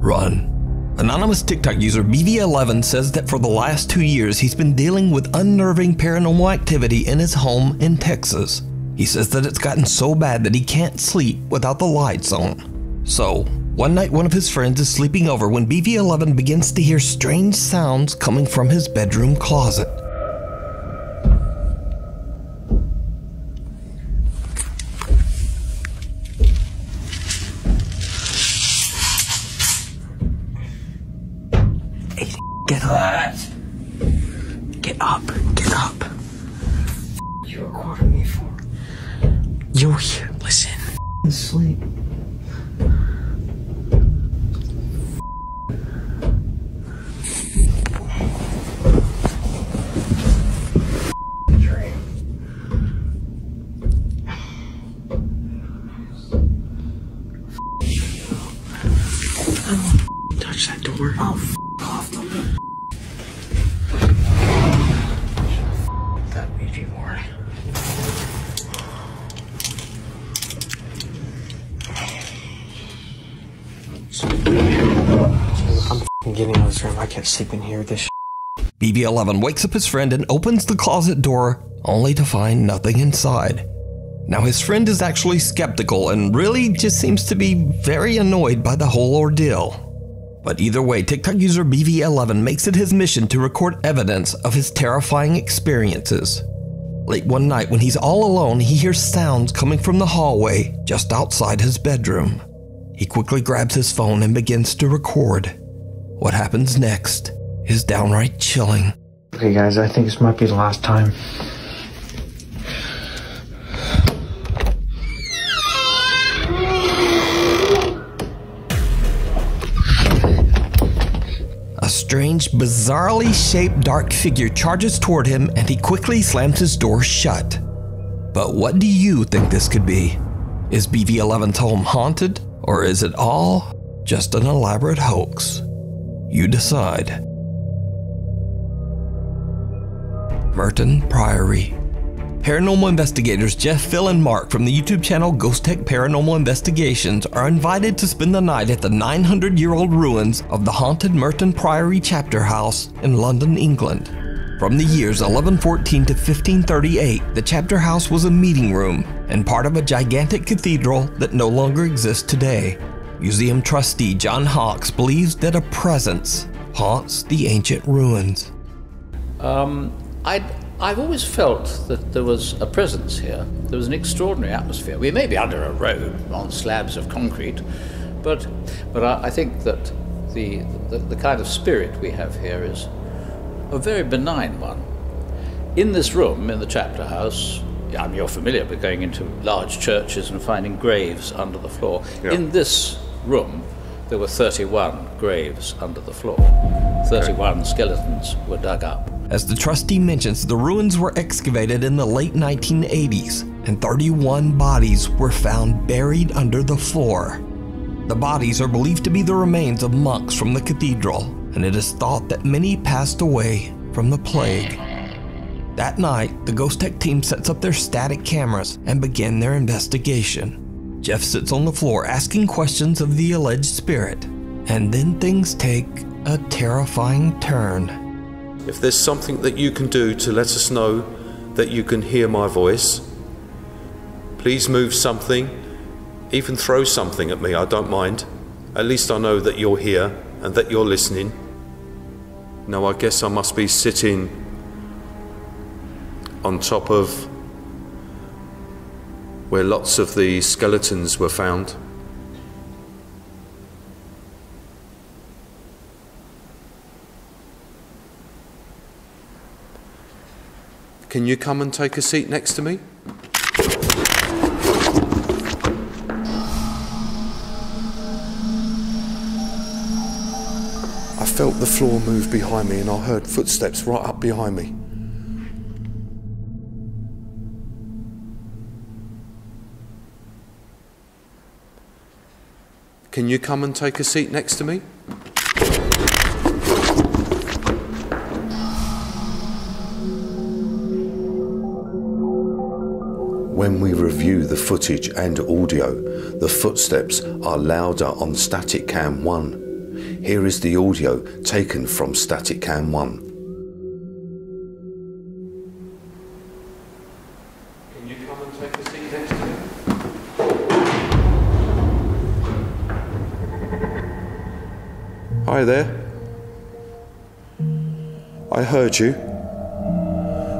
Run. Anonymous TikTok user BV11 says that for the last two years he's been dealing with unnerving paranormal activity in his home in Texas. He says that it's gotten so bad that he can't sleep without the lights on. So, one night one of his friends is sleeping over when BV11 begins to hear strange sounds coming from his bedroom closet. Can't sleep in here with this. BV11 wakes up his friend and opens the closet door, only to find nothing inside. Now, his friend is actually skeptical and really just seems to be very annoyed by the whole ordeal. But either way, TikTok user BV11 makes it his mission to record evidence of his terrifying experiences. Late one night, when he's all alone, he hears sounds coming from the hallway just outside his bedroom. He quickly grabs his phone and begins to record. What happens next is downright chilling. Okay, guys, I think this might be the last time. A strange, bizarrely shaped dark figure charges toward him and he quickly slams his door shut. But what do you think this could be? Is BV 11's home haunted, or is it all just an elaborate hoax? You decide. Merton Priory. Paranormal investigators Jeff, Phil, and Mark from the YouTube channel Ghostech Paranormal Investigations are invited to spend the night at the 900 year old ruins of the haunted Merton Priory chapter house in London, England. From the years 1114 to 1538, the chapter house was a meeting room and part of a gigantic cathedral that no longer exists today. Museum trustee John Hawks believes that a presence haunts the ancient ruins. Um, I'd, I've always felt that there was a presence here. There was an extraordinary atmosphere. We may be under a road on slabs of concrete, but, but I, I think that the, the, the kind of spirit we have here is a very benign one. In this room, in the chapter house, I mean, you're familiar with going into large churches and finding graves under the floor. In this room, there were 31 graves under the floor. 31 skeletons were dug up. As the trustee mentions, the ruins were excavated in the late 1980s, and 31 bodies were found buried under the floor. The bodies are believed to be the remains of monks from the cathedral, and it is thought that many passed away from the plague. That night, the Ghostech team sets up their static cameras and begin their investigation. Jeff sits on the floor asking questions of the alleged spirit, and then things take a terrifying turn. If there's something that you can do to let us know that you can hear my voice, please move something, even throw something at me, I don't mind. At least I know that you're here and that you're listening. Now, I guess I must be sitting on top of where lots of the skeletons were found. Can you come and take a seat next to me? I felt the floor move behind me and I heard footsteps right up behind me. Can you come and take a seat next to me? When we review the footage and audio, the footsteps are louder on static cam 1. Here is the audio taken from Static Cam 1. Hi there. I heard you.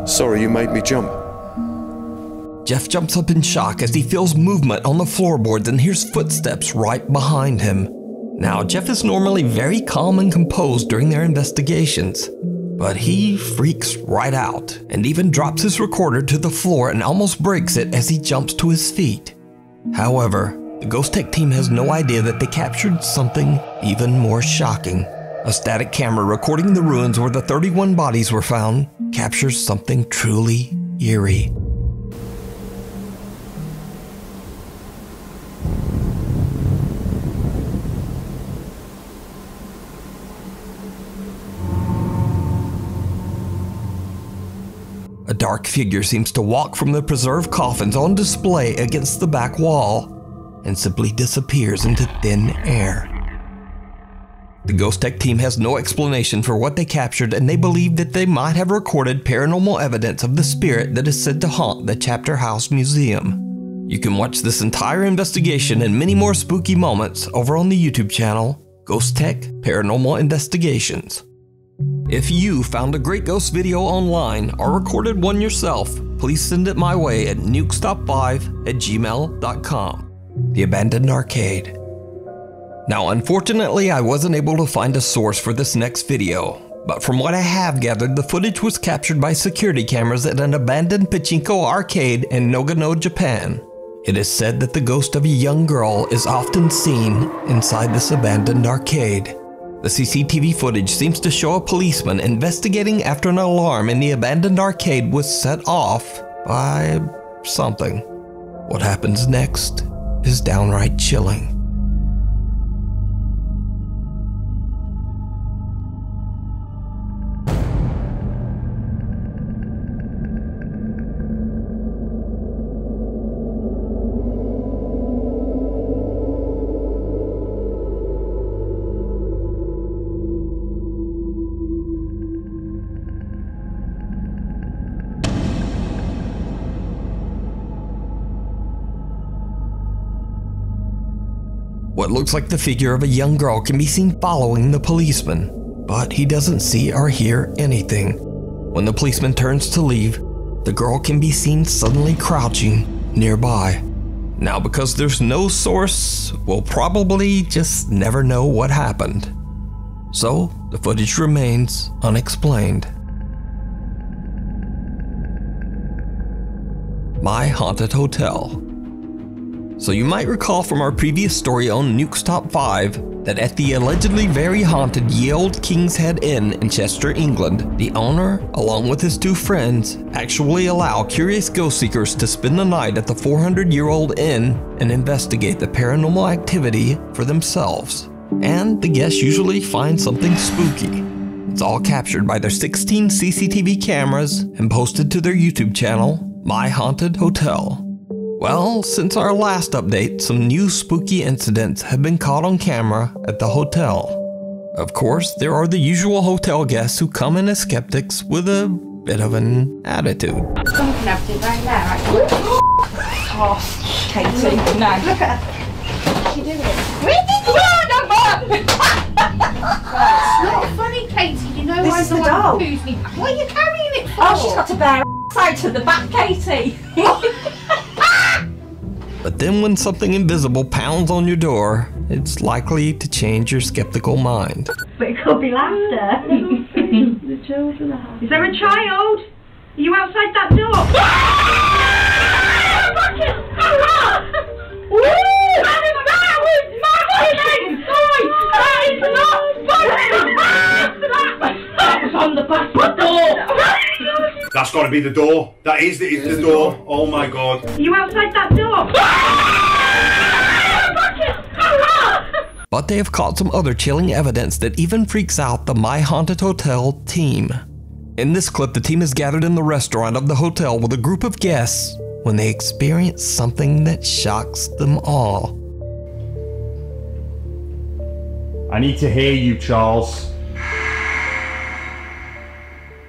Sorry you made me jump. Jeff jumps up in shock as he feels movement on the floorboards and hears footsteps right behind him. Now, Jeff is normally very calm and composed during their investigations, but he freaks right out and even drops his recorder to the floor and almost breaks it as he jumps to his feet. However, the Ghostech team has no idea that they captured something even more shocking. A static camera recording the ruins where the 31 bodies were found captures something truly eerie. A dark figure seems to walk from the preserved coffins on display against the back wall and simply disappears into thin air. The Ghostech team has no explanation for what they captured, and they believe that they might have recorded paranormal evidence of the spirit that is said to haunt the Chapter House Museum. You can watch this entire investigation and many more spooky moments over on the YouTube channel Ghostech Paranormal Investigations. If you found a great ghost video online or recorded one yourself, please send it my way at nukestop5 at gmail.com. The Abandoned Arcade. Now, unfortunately, I wasn't able to find a source for this next video, but from what I have gathered, the footage was captured by security cameras at an abandoned pachinko arcade in Nagano, Japan. It is said that the ghost of a young girl is often seen inside this abandoned arcade. The CCTV footage seems to show a policeman investigating after an alarm in the abandoned arcade was set off by something. What happens next is downright chilling. Looks like the figure of a young girl can be seen following the policeman, but he doesn't see or hear anything. When the policeman turns to leave, the girl can be seen suddenly crouching nearby. Now, because there's no source, we'll probably just never know what happened. So, the footage remains unexplained. My Haunted Hotel. So you might recall from our previous story on Nuke's Top 5 that at the allegedly very haunted Ye Old King's Head Inn in Chester, England, the owner, along with his two friends, actually allow curious ghost seekers to spend the night at the 400-year-old inn and investigate the paranormal activity for themselves. And the guests usually find something spooky. It's all captured by their 16 CCTV cameras and posted to their YouTube channel, My Haunted Hotel. Well, since our last update, some new spooky incidents have been caught on camera at the hotel. Of course, there are the usual hotel guests who come in as skeptics with a bit of an attitude. Someone can have it right there, actually. Oh, Katie, no. Look at her. She did it. Where did you It's not funny, Katie. You know This I'm is the the one doll. me. What are you carrying it for? Oh, she's got to bear out to the back, Katie. But then when something invisible pounds on your door, it's likely to change your skeptical mind. but it could be laughter. the children are. Is there a child? Are you outside that door? on the back door. That's got to be the door. That is the, is the door. Oh my god. Are you outside that door? But they have caught some other chilling evidence that even freaks out the My Haunted Hotel team. In this clip, the team is gathered in the restaurant of the hotel with a group of guests when they experience something that shocks them all. I need to hear you, Charles.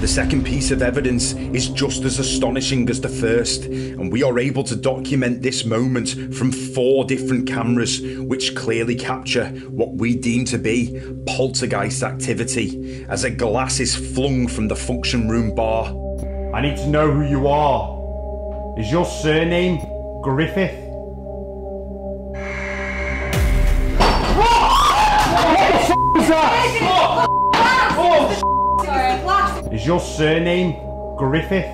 The second piece of evidence is just as astonishing as the first, and we are able to document this moment from four different cameras, which clearly capture what we deem to be poltergeist activity as a glass is flung from the function room bar. I need to know who you are. Is your surname Griffith? What the Is your surname Griffith?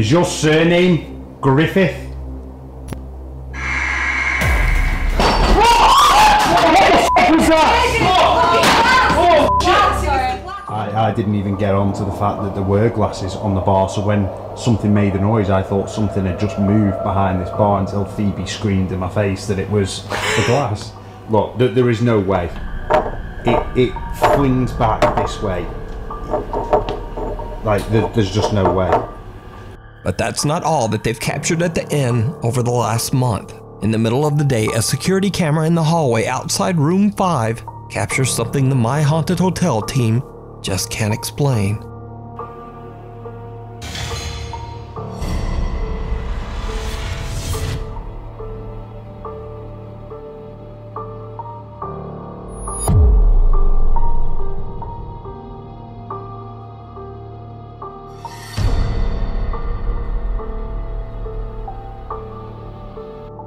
Is your surname Griffith? I, I didn't even get on to the fact that there were glasses on the bar, so when something made a noise, I thought something had just moved behind this bar until Phoebe screamed in my face that it was the glass. Look, th- there is no way. It, it flings back this way. Like, th- there's just no way. But that's not all that they've captured at the inn over the last month. In the middle of the day, a security camera in the hallway outside room 5 captures something the My Haunted Hotel team just can't explain.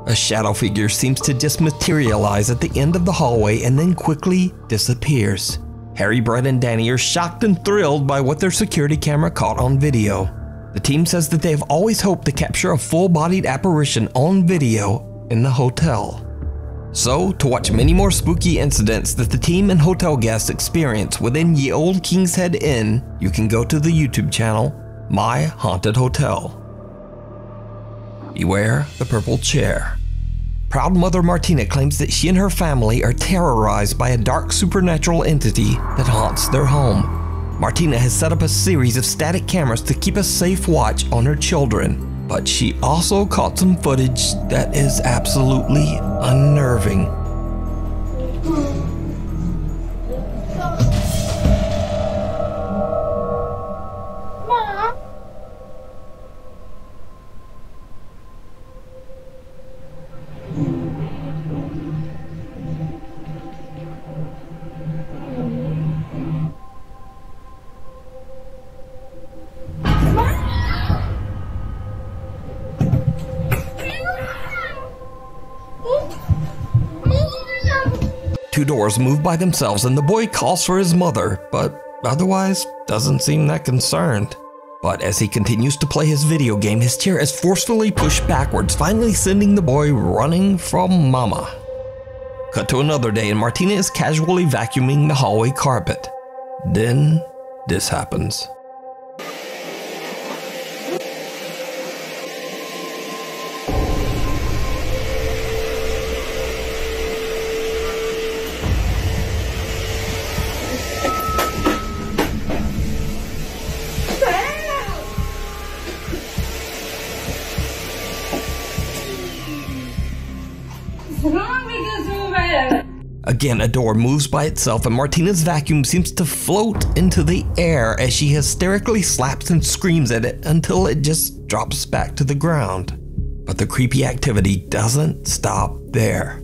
A shadow figure seems to just materialize at the end of the hallway and then quickly disappears. Harry, Brett, and Danny are shocked and thrilled by what their security camera caught on video. The team says that they have always hoped to capture a full bodied apparition on video in the hotel. So, to watch many more spooky incidents that the team and hotel guests experience within Ye Old King's Head Inn, you can go to the YouTube channel My Haunted Hotel. Beware the purple chair. Proud mother Martina claims that she and her family are terrorized by a dark supernatural entity that haunts their home. Martina has set up a series of static cameras to keep a safe watch on her children, but she also caught some footage that is absolutely unnerving. Move by themselves and the boy calls for his mother, but otherwise doesn't seem that concerned. But as he continues to play his video game, his chair is forcefully pushed backwards, finally sending the boy running from mama. Cut to another day, and Martina is casually vacuuming the hallway carpet. Then this happens. Again, a door moves by itself, and Martina's vacuum seems to float into the air as she hysterically slaps and screams at it until it just drops back to the ground. But the creepy activity doesn't stop there.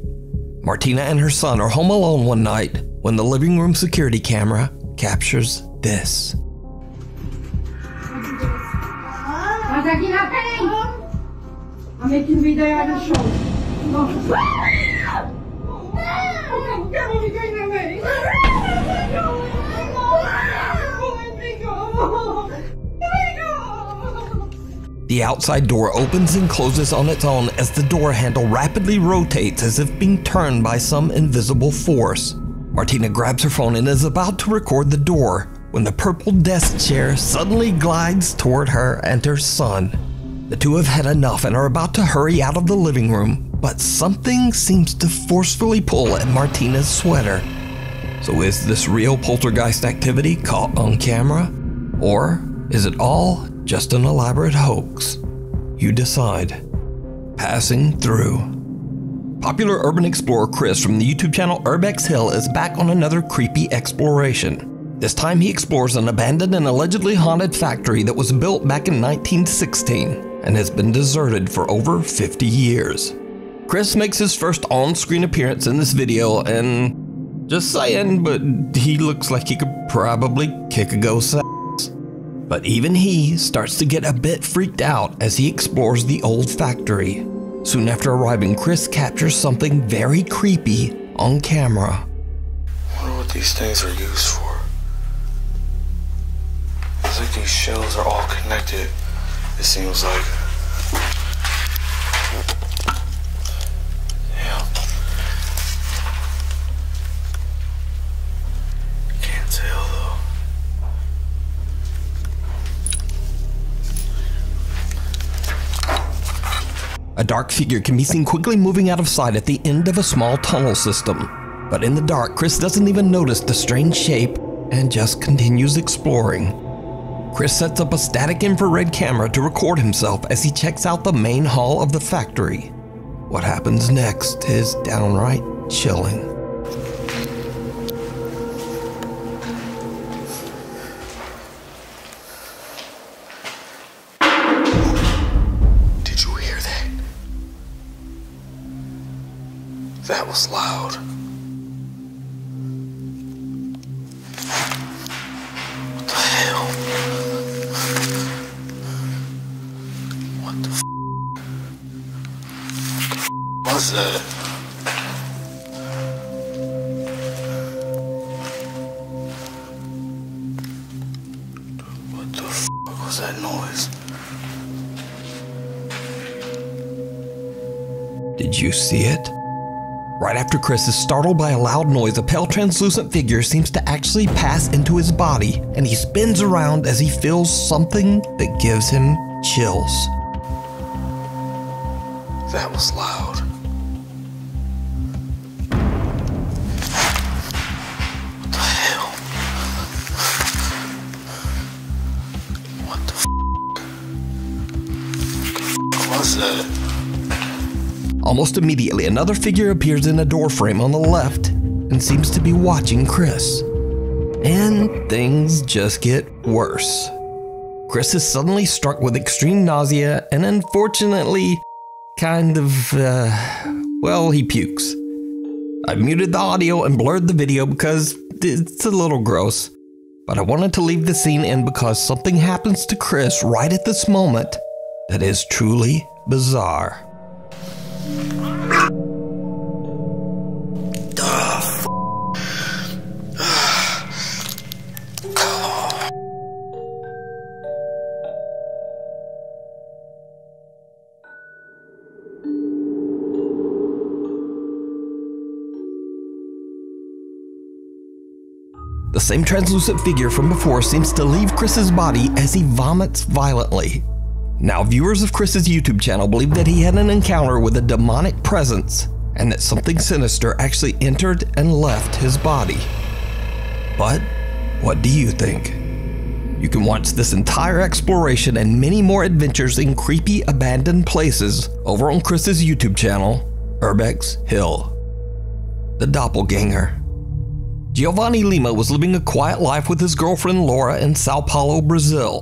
Martina and her son are home alone one night when the living room security camera captures this. What's? I'm making video on the show. The outside door opens and closes on its own as the door handle rapidly rotates as if being turned by some invisible force. Martina grabs her phone and is about to record the door when the purple desk chair suddenly glides toward her and her son. The two have had enough and are about to hurry out of the living room, but something seems to forcefully pull at Martina's sweater. So is this real poltergeist activity caught on camera? Or is it all just an elaborate hoax? You decide. Passing through. Popular urban explorer Chris from the YouTube channel Urbex Hill is back on another creepy exploration. This time he explores an abandoned and allegedly haunted factory that was built back in 1916 and has been deserted for over 50 years. Chris makes his first on-screen appearance in this video and just saying, but he looks like he could probably kick a ghost's ass. But even he starts to get a bit freaked out as he explores the old factory. Soon after arriving, Chris captures something very creepy on camera. wonder what these things are used for. It's like these shells are all connected, it seems like. A dark figure can be seen quickly moving out of sight at the end of a small tunnel system. But in the dark, Chris doesn't even notice the strange shape and just continues exploring. Chris sets up a static infrared camera to record himself as he checks out the main hall of the factory. What happens next is downright chilling. See it? Right after Chris is startled by a loud noise, a pale translucent figure seems to actually pass into his body, and he spins around as he feels something that gives him chills. That was loud. What the hell? What the was that? Almost immediately, another figure appears in a doorframe on the left and seems to be watching Chris. And things just get worse. Chris is suddenly struck with extreme nausea and unfortunately, kind of, uh, well, he pukes. I've muted the audio and blurred the video because it's a little gross. But I wanted to leave the scene in because something happens to Chris right at this moment that is truly bizarre. The same translucent figure from before seems to leave Chris's body as he vomits violently. Now, viewers of Chris's YouTube channel believe that he had an encounter with a demonic presence and that something sinister actually entered and left his body. But what do you think? You can watch this entire exploration and many more adventures in creepy abandoned places over on Chris's YouTube channel, Urbex Hill. The Doppelganger. Giovanni Lima was living a quiet life with his girlfriend Laura in Sao Paulo, Brazil.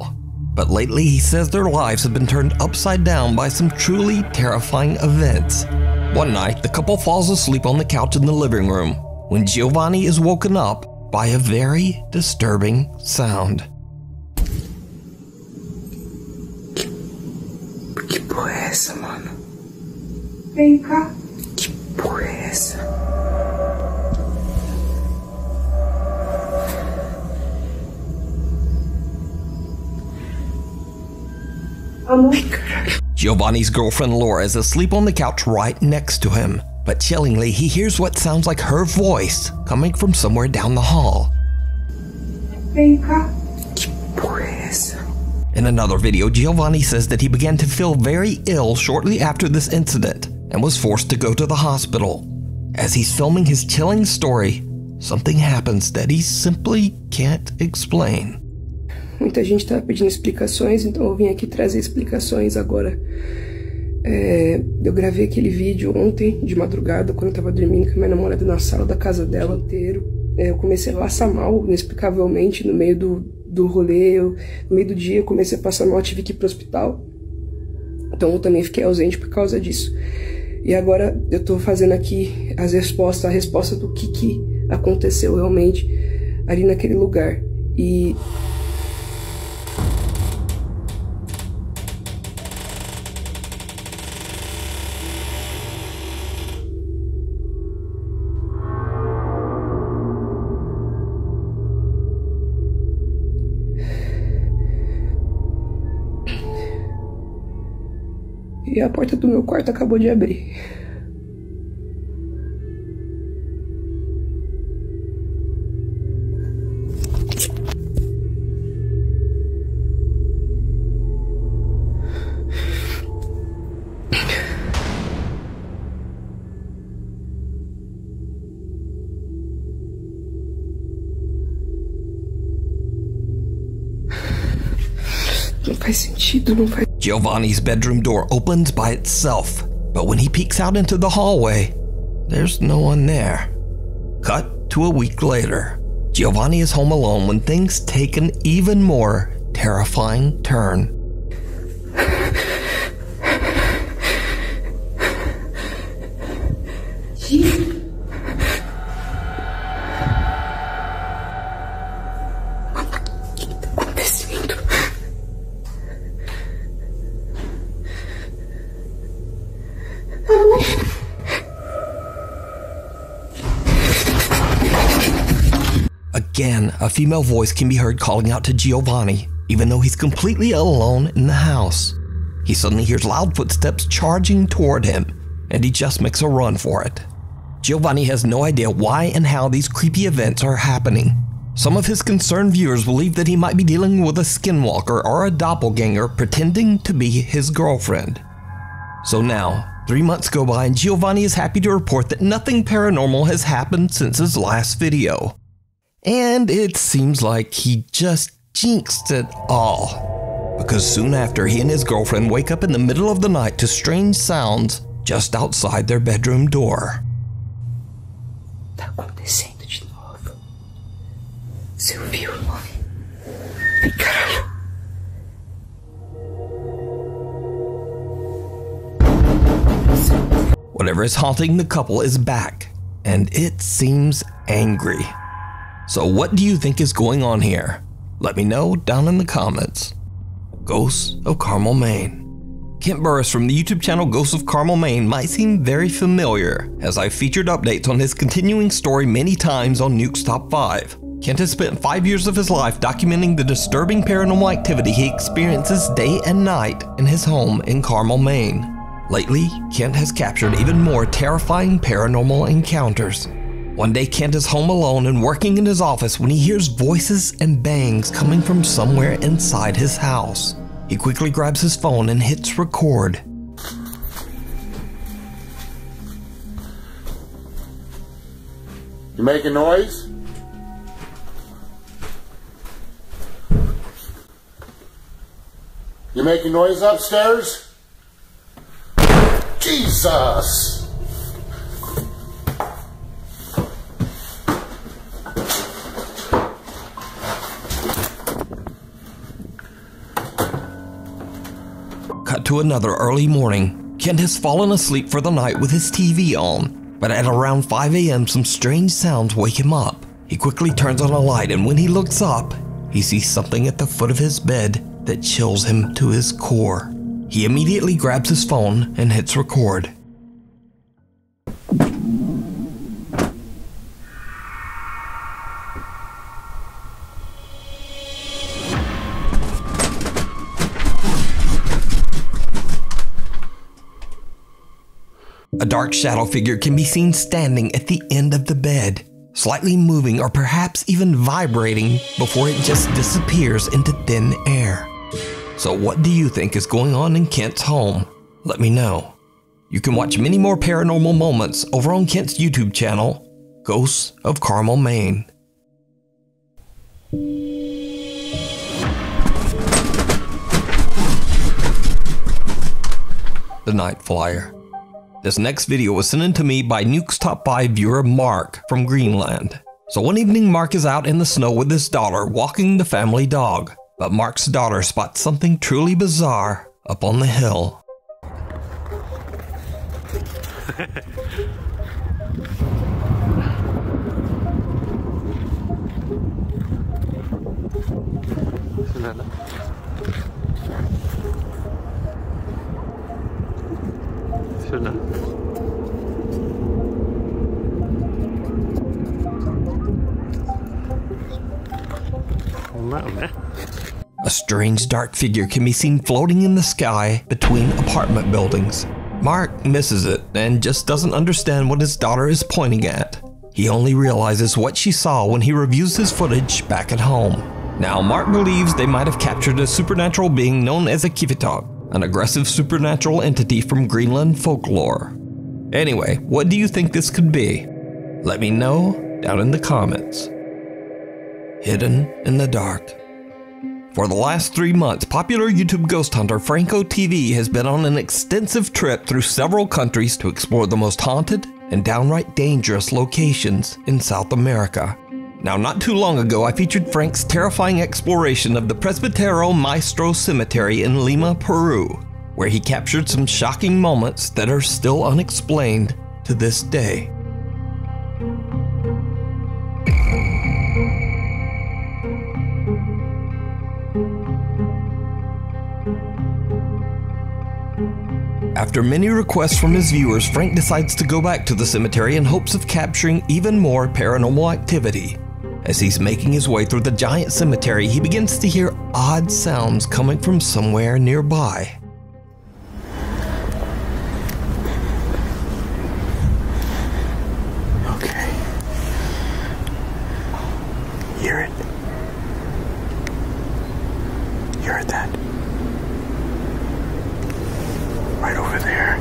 But lately, he says their lives have been turned upside down by some truly terrifying events. One night, the couple falls asleep on the couch in the living room when Giovanni is woken up by a very disturbing sound. Que porra é essa, mano? Vem cá. Que porra é essa? Giovanni's girlfriend Laura is asleep on the couch right next to him. But chillingly, he hears what sounds like her voice coming from somewhere down the hall. Vem cá. Porra é essa? In another video, Giovanni says that he began to feel very ill shortly after this incident and was forced to go to the hospital. As he's filming his chilling story, something happens that he simply can't explain. Muita gente estava pedindo explicações, então eu vim aqui trazer explicações agora. É, eu gravei aquele vídeo ontem, de madrugada, quando eu tava dormindo com a minha namorada na sala da casa dela inteiro. É, eu comecei a passar mal, inexplicavelmente, no meio do, do rolê. Eu, no meio do dia eu comecei a passar mal, tive que ir pro hospital. Então eu também fiquei ausente por causa disso. E agora eu tô fazendo aqui as respostas, a resposta do que, que aconteceu realmente ali naquele lugar. E E a porta do meu quarto acabou de abrir. Não faz sentido, não faz. Giovanni's bedroom door opens by itself, but when he peeks out into the hallway, there's no one there. Cut to a week later. Giovanni is home alone when things take an even more terrifying turn. Female voice can be heard calling out to Giovanni, even though he's completely alone in the house. He suddenly hears loud footsteps charging toward him, and he just makes a run for it. Giovanni has no idea why and how these creepy events are happening. Some of his concerned viewers believe that he might be dealing with a skinwalker or a doppelganger pretending to be his girlfriend. So now, three months go by and Giovanni is happy to report that nothing paranormal has happened since his last video. And it seems like he just jinxed it all. Because soon after, he and his girlfriend wake up in the middle of the night to strange sounds just outside their bedroom door. Tá acontecendo de novo. Você ouviu? Ai, caralho. Whatever is haunting the couple is back, and it seems angry. So, what do you think is going on here? Let me know down in the comments. Ghosts of Carmel, Maine. Kent Burris from the YouTube channel Ghosts of Carmel, Maine might seem very familiar, as I've featured updates on his continuing story many times on Nuke's Top 5. Kent has spent five years of his life documenting the disturbing paranormal activity he experiences day and night in his home in Carmel, Maine. Lately, Kent has captured even more terrifying paranormal encounters. One day, Kent is home alone and working in his office when he hears voices and bangs coming from somewhere inside his house. He quickly grabs his phone and hits record. You making noise? You making noise upstairs? Jesus! Cut to another early morning. Kent has fallen asleep for the night with his TV on, but at around 5 a.m., some strange sounds wake him up. He quickly turns on a light, and when he looks up, he sees something at the foot of his bed that chills him to his core. He immediately grabs his phone and hits record. Dark shadow figure can be seen standing at the end of the bed, slightly moving or perhaps even vibrating before it just disappears into thin air. So, what do you think is going on in Kent's home? Let me know. You can watch many more paranormal moments over on Kent's YouTube channel, Ghosts of Carmel, Maine. The Night Flyer. This next video was sent in to me by Nuke's Top 5 viewer Mark from Greenland. So one evening, Mark is out in the snow with his daughter walking the family dog. But Mark's daughter spots something truly bizarre up on the hill. A strange dark figure can be seen floating in the sky between apartment buildings. Mark misses it and just doesn't understand what his daughter is pointing at. He only realizes what she saw when he reviews his footage back at home. Now, Mark believes they might have captured a supernatural being known as a Qivittoq, an aggressive supernatural entity from Greenland folklore. Anyway, what do you think this could be? Let me know down in the comments. Hidden in the dark. For the last three months, popular YouTube ghost hunter Franko TV has been on an extensive trip through several countries to explore the most haunted and downright dangerous locations in South America. Now, not too long ago, I featured Frank's terrifying exploration of the Presbitero Maestro Cemetery in Lima, Peru, where he captured some shocking moments that are still unexplained to this day. After many requests from his viewers, Frank decides to go back to the cemetery in hopes of capturing even more paranormal activity. As he's making his way through the giant cemetery, he begins to hear odd sounds coming from somewhere nearby. Okay. Hear it. You heard that? Right over there.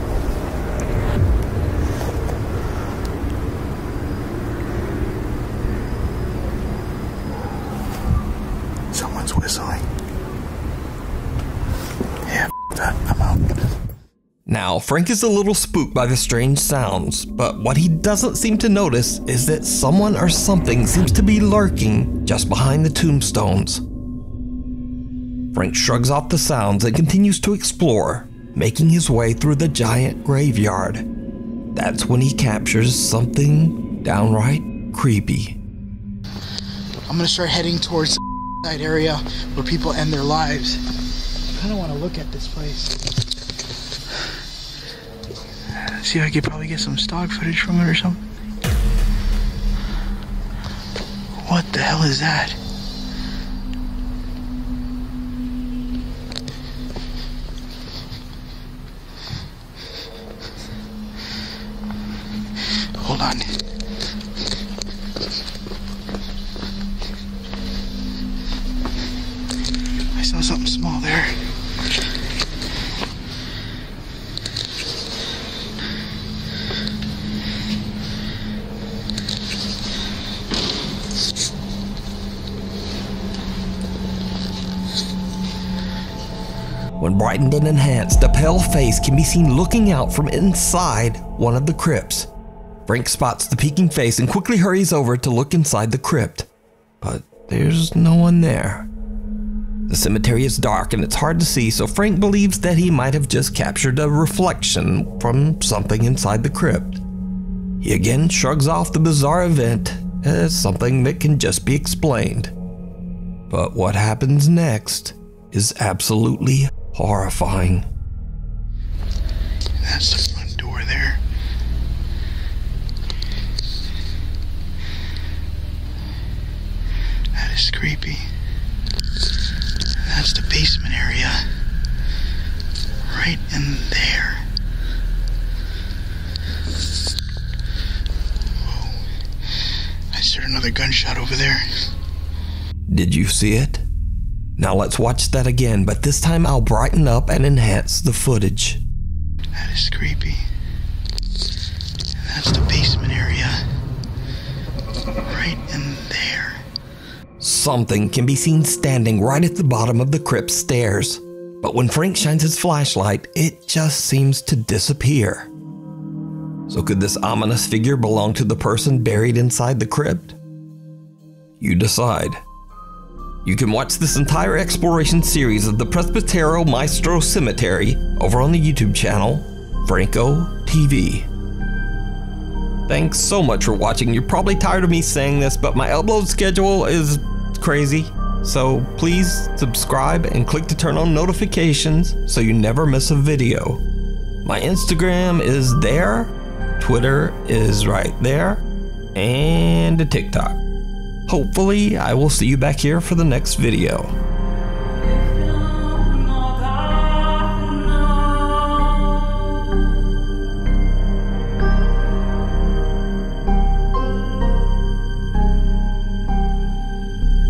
Someone's whistling. Yeah, f- that. I'm out. Now, Frank is a little spooked by the strange sounds, but what he doesn't seem to notice is that someone or something seems to be lurking just behind the tombstones. Frank shrugs off the sounds and continues to explore, making his way through the giant graveyard. That's when he captures something downright creepy. I'm gonna start heading towards that area where people end their lives. I kind of want to look at this place. See if I could probably get some stock footage from it or something. What the hell is that? Hold on. I saw something small there. When brightened and enhanced, a pale face can be seen looking out from inside one of the crypts. Frank spots the peeking face and quickly hurries over to look inside the crypt. But there's no one there. The cemetery is dark and it's hard to see, so Frank believes that he might have just captured a reflection from something inside the crypt. He again shrugs off the bizarre event as something that can just be explained. But what happens next is absolutely horrifying. That's the front door there. That is creepy. That's the basement area. Right in there. Whoa. I heard another gunshot over there. Did you see it? Now let's watch that again, but this time I'll brighten up and enhance the footage. That is creepy. That's the basement area. Right in there. Something can be seen standing right at the bottom of the crypt stairs, but when Frank shines his flashlight, it just seems to disappear. So, could this ominous figure belong to the person buried inside the crypt? You decide. You can watch this entire exploration series of the Presbítero Maestro Cemetery over on the YouTube channel, Franko TV. Thanks so much for watching. You're probably tired of me saying this, but my upload schedule is crazy. So please subscribe and click to turn on notifications so you never miss a video. My Instagram is there, Twitter is right there, and a TikTok. Hopefully, I will see you back here for the next video.